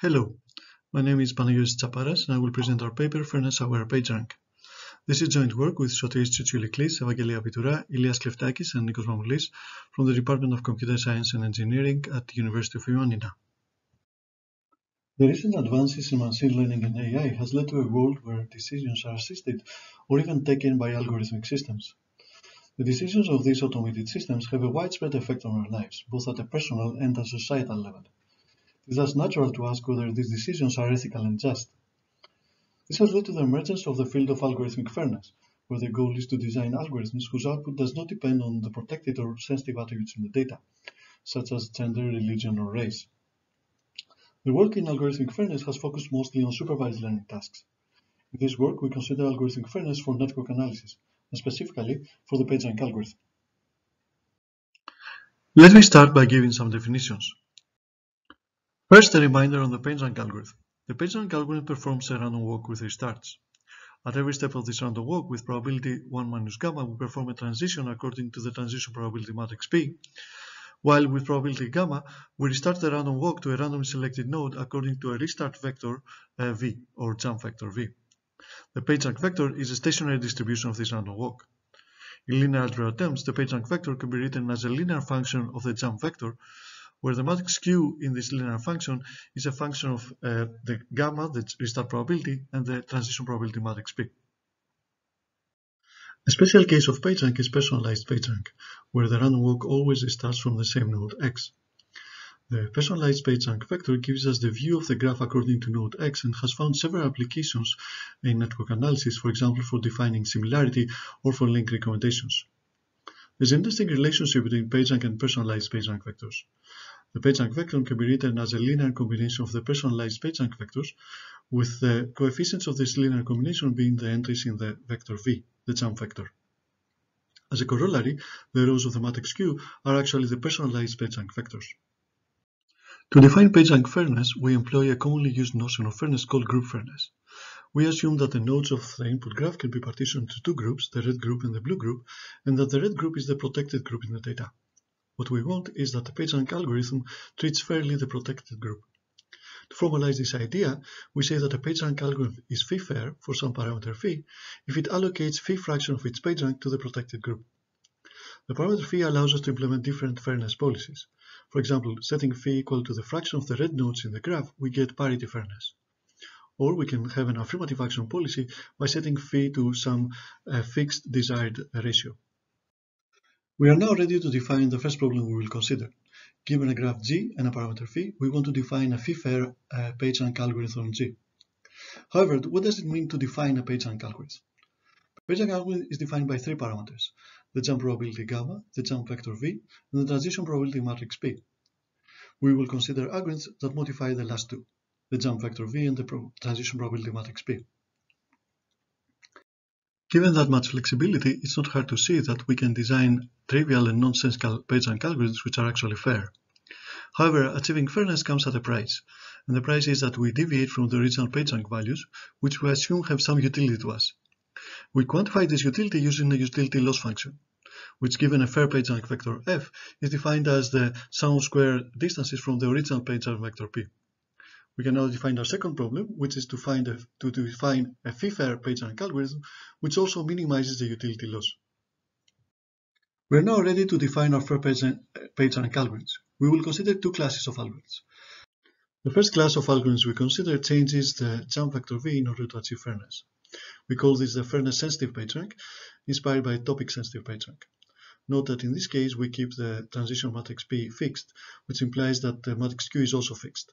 Hello, my name is Panayiotis Tsaparas and I will present our paper Fairness Aware PageRank. This is joint work with Sotiris Tsioutsiouliklis, Evaggelia Pitoura, Ilias Kleftakis and Nikos Mamoulis from the Department of Computer Science and Engineering at the University of Ioannina. The recent advances in machine learning and AI has led to a world where decisions are assisted or even taken by algorithmic systems. The decisions of these automated systems have a widespread effect on our lives, both at a personal and a societal level. It is thus natural to ask whether these decisions are ethical and just. This has led to the emergence of the field of algorithmic fairness, where the goal is to design algorithms whose output does not depend on the protected or sensitive attributes in the data, such as gender, religion, or race. The work in algorithmic fairness has focused mostly on supervised learning tasks. In this work, we consider algorithmic fairness for network analysis, and specifically for the PageRank algorithm. Let me start by giving some definitions. First, a reminder on the PageRank algorithm. The PageRank algorithm performs a random walk with restarts. At every step of this random walk with probability 1 minus gamma, we perform a transition according to the transition probability matrix P, while with probability gamma, we restart the random walk to a randomly selected node according to a restart vector uh, V, or jump vector V. The PageRank vector is a stationary distribution of this random walk. In linear algebra terms, the PageRank vector can be written as a linear function of the jump vector, where the matrix Q in this linear function is a function of uh, the gamma, the restart probability, and the transition probability matrix P. A special case of PageRank is personalized PageRank, where the random walk always starts from the same node X. The personalized PageRank vector gives us the view of the graph according to node X and has found several applications in network analysis, for example for defining similarity or for link recommendations. There's an interesting relationship between PageRank and personalized PageRank vectors. The PageRank vector can be written as a linear combination of the personalized PageRank vectors, with the coefficients of this linear combination being the entries in the vector v, the jump vector. As a corollary, the rows of the matrix Q are actually the personalized PageRank vectors. To define PageRank fairness, we employ a commonly used notion of fairness called group fairness. We assume that the nodes of the input graph can be partitioned into two groups, the red group and the blue group, and that the red group is the protected group in the data. What we want is that the PageRank algorithm treats fairly the protected group. To formalize this idea, we say that a PageRank algorithm is phi fair for some parameter phi if it allocates phi fraction of its PageRank to the protected group. The parameter phi allows us to implement different fairness policies. For example, setting phi equal to the fraction of the red nodes in the graph, we get parity fairness. Or we can have an affirmative action policy by setting phi to some uh, fixed desired ratio. We are now ready to define the first problem we will consider. Given a graph G and a parameter phi, we want to define a phi-fair uh, PageRank algorithm on G. However, what does it mean to define a page rank algorithm? Page rank algorithm is defined by three parameters, the jump probability gamma, the jump vector V, and the transition probability matrix P. We will consider algorithms that modify the last two, the jump vector V and the transition probability matrix P. Given that much flexibility, it's not hard to see that we can design trivial and nonsensical PageRank algorithms which are actually fair. However, achieving fairness comes at a price, and the price is that we deviate from the original PageRank values, which we assume have some utility to us. We quantify this utility using a utility loss function, which given a fair PageRank vector f is defined as the sum of square distances from the original PageRank vector p. We can now define our second problem, which is to find a, to define a phi-fair PageRank algorithm, which also minimizes the utility loss. We are now ready to define our fair PageRank, PageRank algorithms. We will consider two classes of algorithms. The first class of algorithms we consider changes the jump vector v in order to achieve fairness. We call this the fairness sensitive PageRank, inspired by topic sensitive PageRank. Note that in this case we keep the transition matrix P fixed, which implies that the matrix Q is also fixed.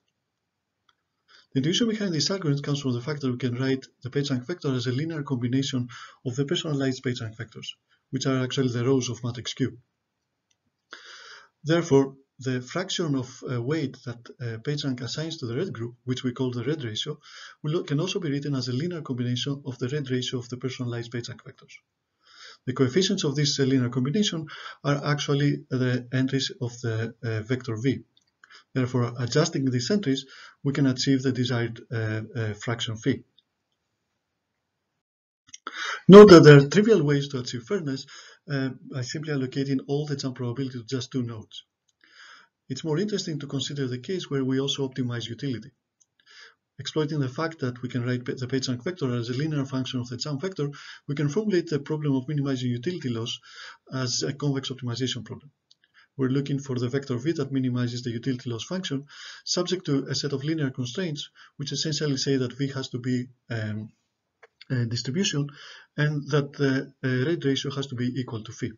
The intuition behind this algorithm comes from the fact that we can write the PageRank vector as a linear combination of the personalized PageRank vectors, which are actually the rows of matrix Q. Therefore, the fraction of uh, weight that uh, PageRank assigns to the red group, which we call the red ratio, will, can also be written as a linear combination of the red ratio of the personalized PageRank vectors. The coefficients of this uh, linear combination are actually the entries of the uh, vector v. Therefore, adjusting these entries, we can achieve the desired uh, uh, fraction phi. Note that there are trivial ways to achieve fairness uh, by simply allocating all the jump probability to just two nodes. It's more interesting to consider the case where we also optimize utility. exploiting the fact that we can write the PageRank vector as a linear function of the jump vector, we can formulate the problem of minimizing utility loss as a convex optimization problem. We're looking for the vector v that minimizes the utility loss function subject to a set of linear constraints which essentially say that v has to be um, a distribution and that the uh, red ratio has to be equal to phi.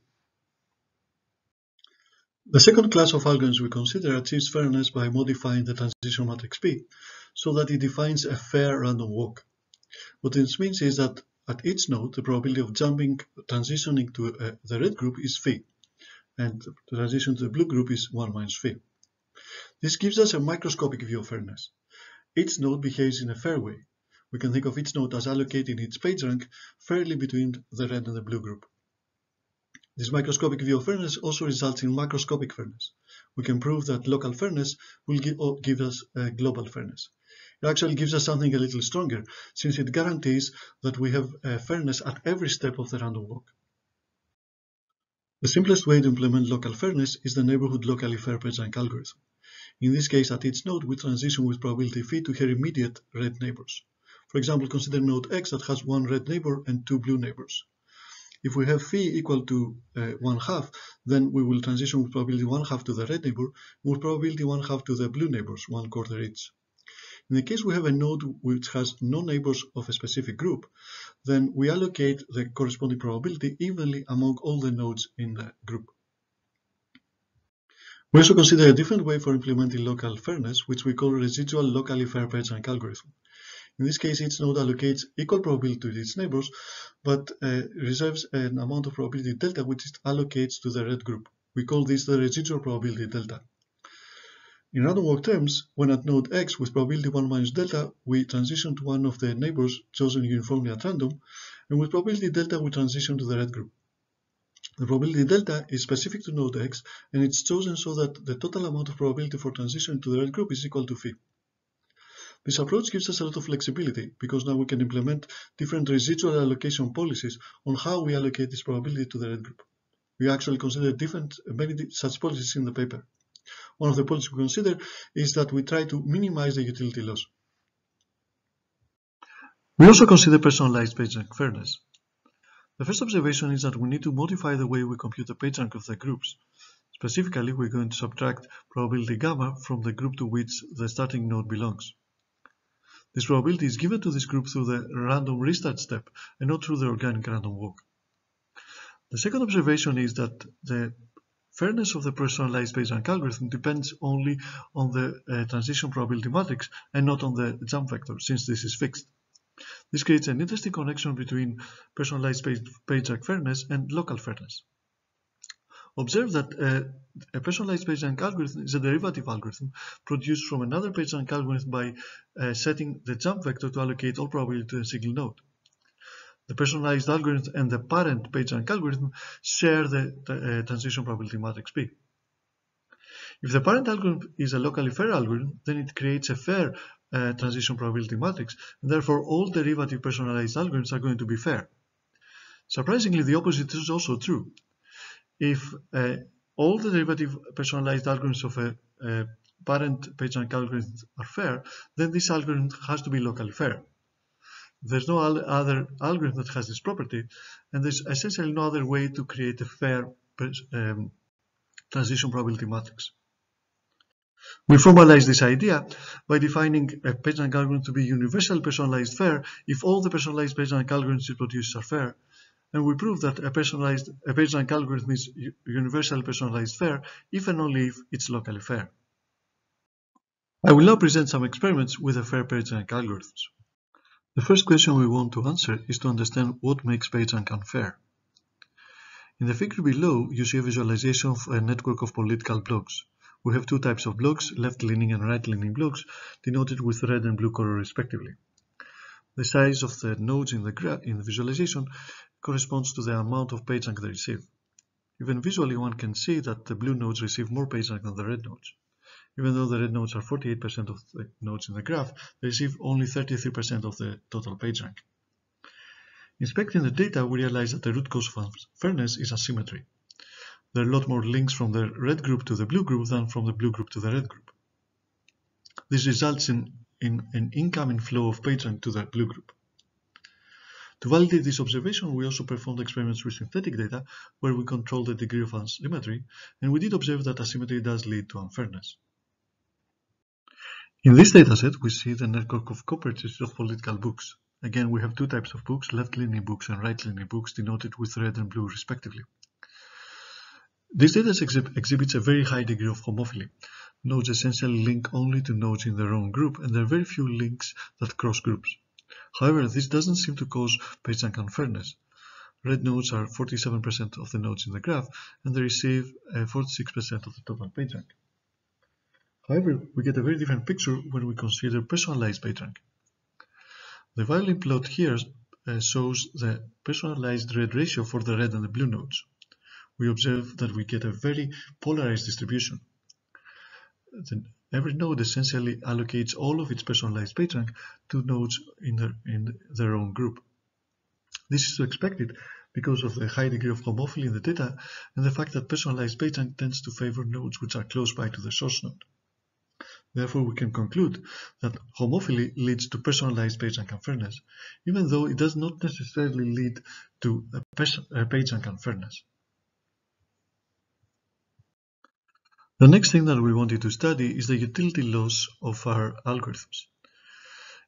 The second class of algorithms we consider achieves fairness by modifying the transition matrix P so that it defines a fair random walk. What this means is that at each node, the probability of jumping, transitioning to uh, the red group is phi, and the transition to the blue group is 1 minus phi. This gives us a microscopic view of fairness. Each node behaves in a fair way. We can think of each node as allocating its page rank fairly between the red and the blue group. This microscopic view of fairness also results in macroscopic fairness. We can prove that local fairness will give, uh, give us uh, global fairness. It actually gives us something a little stronger, since it guarantees that we have a fairness at every step of the random walk. The simplest way to implement local fairness is the neighborhood locally fair PageRank algorithm. In this case, at each node, we transition with probability phi to her immediate red neighbors. For example, consider node x that has one red neighbor and two blue neighbors. If we have phi equal to uh, 1 half, then we will transition with probability 1 half to the red neighbor, with probability 1 half to the blue neighbors, 1 quarter each. In the case we have a node which has no neighbors of a specific group, then we allocate the corresponding probability evenly among all the nodes in the group. We also consider a different way for implementing local fairness, which we call residual locally fair PageRank algorithm. In this case, each node allocates equal probability to its neighbors, but uh, reserves an amount of probability delta which it allocates to the red group. We call this the residual probability delta. In random terms, when at node x with probability 1 minus delta, we transition to one of the neighbors chosen uniformly at random, and with probability delta, we transition to the red group. The probability delta is specific to node x, and it's chosen so that the total amount of probability for transition to the red group is equal to phi. This approach gives us a lot of flexibility because now we can implement different residual allocation policies on how we allocate this probability to the red group. We actually consider different many such policies in the paper. One of the policies we consider is that we try to minimize the utility loss. We also consider personalized PageRank fairness. The first observation is that we need to modify the way we compute the PageRank of the groups. Specifically, we're going to subtract probability gamma from the group to which the starting node belongs. This probability is given to this group through the random restart step and not through the organic random walk. The second observation is that the fairness of the personalized PageRank algorithm depends only on the uh, transition probability matrix and not on the jump vector, since this is fixed. This creates an interesting connection between personalized PageRank fairness and local fairness. Observe that uh, a personalized PageRank algorithm is a derivative algorithm produced from another PageRank algorithm by uh, setting the jump vector to allocate all probability to a single node. The personalized algorithm and the parent PageRank algorithm share the, uh, transition probability matrix P. If the parent algorithm is a locally fair algorithm, then it creates a fair uh, transition probability matrix, and therefore all derivative personalized algorithms are going to be fair. Surprisingly, the opposite is also true if uh, all the derivative personalized algorithms of a, a parent PageRank algorithm are fair, then this algorithm has to be locally fair. There's no other algorithm that has this property, and there's essentially no other way to create a fair um, transition probability matrix. We formalize this idea by defining a PageRank algorithm to be universally personalized fair if all the personalized PageRank algorithms it produces are fair, and we prove that a personalized a PageRank algorithm is universally personalized fair if and only if it's locally fair. I will now present some experiments with a fair PageRank algorithms. The first question we want to answer is to understand what makes PageRank unfair. In the figure below, you see a visualization of a network of political blogs. We have two types of blogs, left-leaning and right-leaning blogs, denoted with red and blue color respectively. The size of the nodes in the, in the visualization corresponds to the amount of PageRank they receive. Even visually, one can see that the blue nodes receive more PageRank than the red nodes. Even though the red nodes are 48% of the nodes in the graph, they receive only 33% of the total PageRank. Inspecting the data, we realize that the root cause of unfairness is asymmetry. There are a lot more links from the red group to the blue group than from the blue group to the red group. This results in in an incoming flow of PageRank to the blue group. To validate this observation, we also performed experiments with synthetic data where we controlled the degree of asymmetry, and we did observe that asymmetry does lead to unfairness. In this dataset, we see the network of co-purchases of political books. Again, we have two types of books, left-leaning books and right-leaning books, denoted with red and blue respectively. This data exhib exhibits a very high degree of homophily. Nodes essentially link only to nodes in their own group, and there are very few links that cross groups. However, this doesn't seem to cause PageRank unfairness. Red nodes are 47% of the nodes in the graph, and they receive 46% uh, of the total PageRank. However, we get a very different picture when we consider personalized PageRank. The violin plot here uh, shows the personalized red ratio for the red and the blue nodes. We observe that we get a very polarized distribution. Every node essentially allocates all of its personalized PageRank to nodes in their, in their own group. This is expected because of the high degree of homophily in the data and the fact that personalized PageRank tends to favor nodes which are close by to the source node. Therefore, we can conclude that homophily leads to personalized PageRank unfairness, even though it does not necessarily lead to a PageRank unfairness. The next thing that we wanted to study is the utility loss of our algorithms.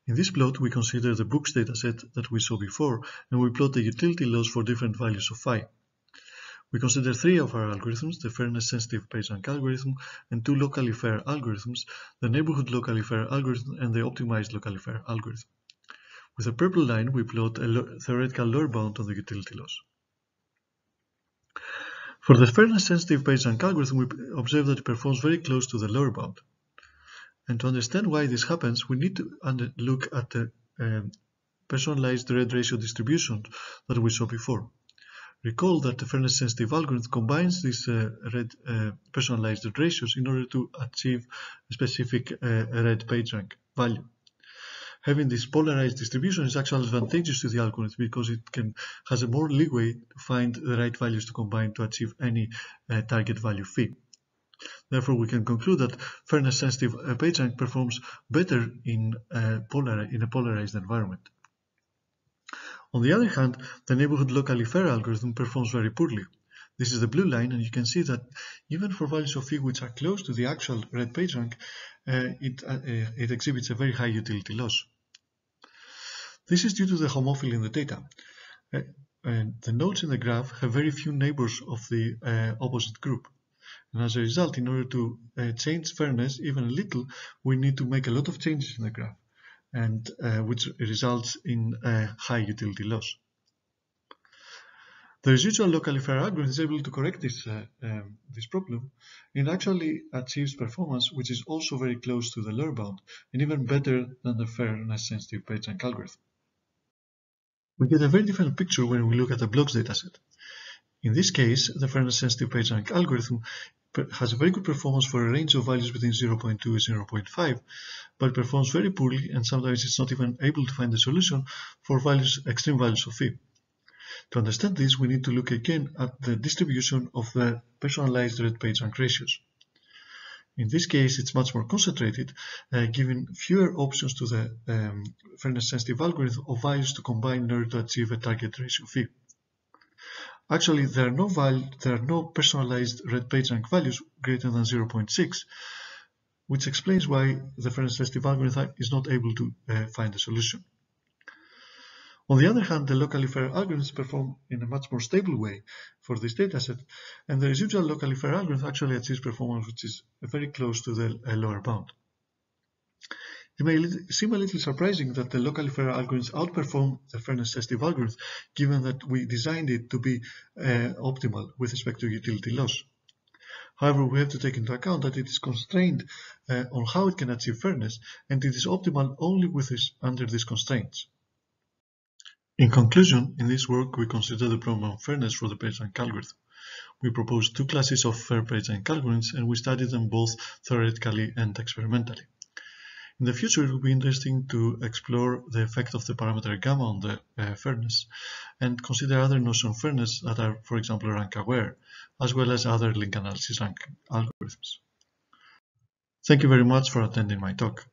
In this plot, we consider the books dataset that we saw before, and we plot the utility loss for different values of phi. We consider three of our algorithms, the fairness-sensitive PageRank algorithm, and two locally fair algorithms, the neighborhood locally fair algorithm and the optimized locally fair algorithm. With a purple line, we plot a theoretical lower bound on the utility loss. For the fairness-sensitive PageRank algorithm, we observe that it performs very close to the lower bound. And to understand why this happens, we need to look at the um, personalized red ratio distribution that we saw before. Recall that the fairness-sensitive algorithm combines these uh, red uh, personalized ratios in order to achieve a specific uh, red PageRank value having this polarized distribution is actually advantageous to the algorithm because it can has a more leeway to find the right values to combine to achieve any uh, target value phi. Therefore, we can conclude that fairness-sensitive uh, PageRank performs better in, uh, in a polarized environment. On the other hand, the neighborhood locally fair algorithm performs very poorly. This is the blue line, and you can see that even for values of phi which are close to the actual red PageRank, uh, it, uh, uh, it exhibits a very high utility loss. This is due to the homophily in the data. Uh, and the nodes in the graph have very few neighbors of the uh, opposite group. And as a result, in order to uh, change fairness even a little, we need to make a lot of changes in the graph, and which results in a high utility loss. The residual fair algorithm is able to correct this, uh, um, this problem and actually achieves performance which is also very close to the lower bound and even better than the fairness sensitive PageRank algorithm. We get a very different picture when we look at the blogs dataset. In this case, the fairness sensitive PageRank algorithm has a very good performance for a range of values between 0.2 and 0.5, but performs very poorly and sometimes it's not even able to find the solution for values, extreme values of phi. To understand this, we need to look again at the distribution of the personalized red PageRank ratios. In this case, it's much more concentrated, uh, giving fewer options to the um, fairness-sensitive algorithm of values to combine in order to achieve a target ratio phi. Actually, there are no there are no personalized red PageRank values greater than 0.6, which explains why the fairness-sensitive algorithm is not able to uh, find a solution. On the other hand, the locally fair algorithms perform in a much more stable way for this dataset, and the residual locally fair algorithm actually achieves performance which is very close to the lower bound. It may seem a little surprising that the locally fair algorithms outperform the fairness sensitive algorithms, given that we designed it to be uh, optimal with respect to utility loss. However, we have to take into account that it is constrained uh, on how it can achieve fairness, and it is optimal only with this, under these constraints. In conclusion, in this work we consider the problem of fairness for the PageRank algorithm. We proposed two classes of fair PageRank algorithms and we studied them both theoretically and experimentally. In the future, it will be interesting to explore the effect of the parameter gamma on the uh, fairness and consider other notions of fairness that are, for example, rank aware, as well as other link analysis rank algorithms. Thank you very much for attending my talk.